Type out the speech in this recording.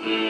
Mm.